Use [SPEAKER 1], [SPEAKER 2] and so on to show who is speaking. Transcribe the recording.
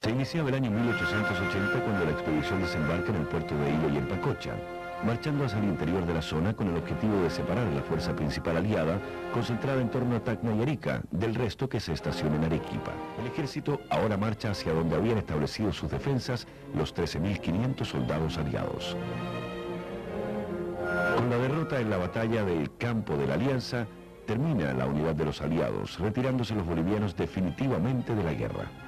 [SPEAKER 1] Se iniciaba el año 1880 cuando la expedición desembarca en el puerto de Hilo y en Pacocha, marchando hacia el interior de la zona con el objetivo de separar la fuerza principal aliada, concentrada en torno a Tacna y Arica, del resto que se estaciona en Arequipa. El ejército ahora marcha hacia donde habían establecido sus defensas los 13.500 soldados aliados. Con la derrota en la batalla del campo de la Alianza, termina la unidad de los aliados, retirándose los bolivianos definitivamente de la guerra.